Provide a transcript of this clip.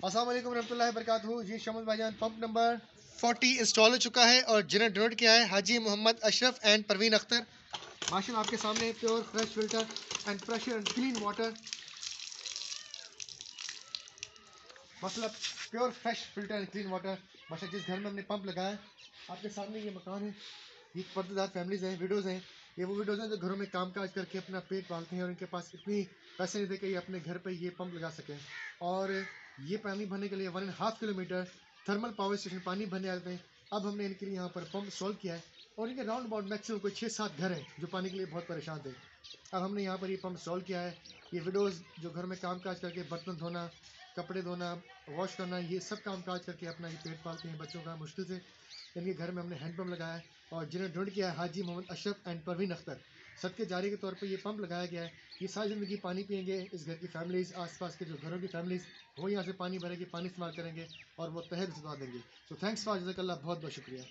वालेकुम रहमतुल्लाहि वबरकातुहू। जी शमस भाईजान, पंप नंबर 40 इंस्टॉल हो चुका है और जिन्हें डोनेट किया है, हाजी मोहम्मद अशरफ एंड परवीन अख्तर। माशा आपके सामने pure fresh filter and pressure and clean water मतलब pure fresh filter and clean water माशा जिस घर में हमने पंप लगाया, आपके सामने ये मकान है। ये पर्देदार फैमिलीज़ हैं विडोज़ हैं। ये वो विडोज़ हैं जो घरों में काम काज करके अपना पेट पालते हैं और इनके पास इतनी पैसे नहीं थे कि ये अपने घर पर ये पंप लगा सकें। और ये पानी भरने के लिए one and half kilometre thermal power station पानी भरने आते हैं अब हमने इनके लिए यहाँ पर पंप सॉल्व किया है। और इनके राउंड अबाउट मैक्सिमम कोई छः सात घर हैं जो पानी के लिए बहुत परेशान थे। अब हमने यहाँ पर ये पंप सॉल्व किया है। ये विडोज़ जो घर में काम काज करके बर्तन धोना, कपड़े धोना वॉश करना, ये सब काम काज करके अपना ये पेट पालते हैं बच्चों का मुश्किल से। इनके घर में हमने हैंडपम्प लगाया है और जिन्हें ढूंढ किया है, हाजी मोहम्मद अशरफ एंड परवीन अख्तर। सबके जारी के तौर पर ये पंप लगाया गया है। ये सारी ज़िंदगी पानी पियेंगे इस घर की फैमिलीज़ आसपास के जो घरों की फैमिलीज़ वो यहाँ से पानी भरेंगे, पानी इस्तेमाल करेंगे और वो तहत सुधा देंगे। सो थैंक्स फॉर जजाकल्ला बहुत बहुत शुक्रिया।